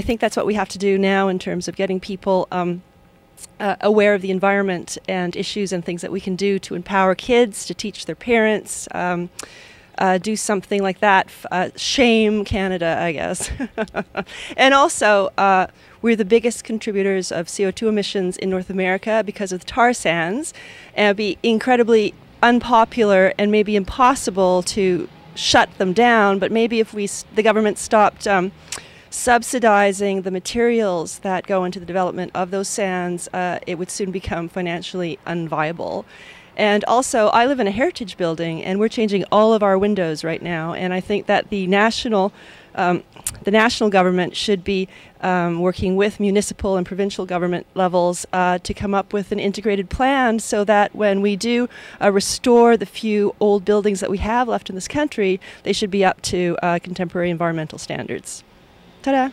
I think that's what we have to do now in terms of getting people um, uh, aware of the environment and issues and things that we can do to empower kids, to teach their parents. Um, uh, do something like that. Uh, shame Canada, I guess. and also, uh, we're the biggest contributors of CO2 emissions in North America because of the tar sands, and it'd be incredibly unpopular and maybe impossible to shut them down. But maybe if we, the government stopped. Um, subsidizing the materials that go into the development of those sands, uh, it would soon become financially unviable. And also, I live in a heritage building, and we're changing all of our windows right now. And I think that the national, um, the national government should be um, working with municipal and provincial government levels uh, to come up with an integrated plan, so that when we do uh, restore the few old buildings that we have left in this country, they should be up to uh, contemporary environmental standards. Ta det!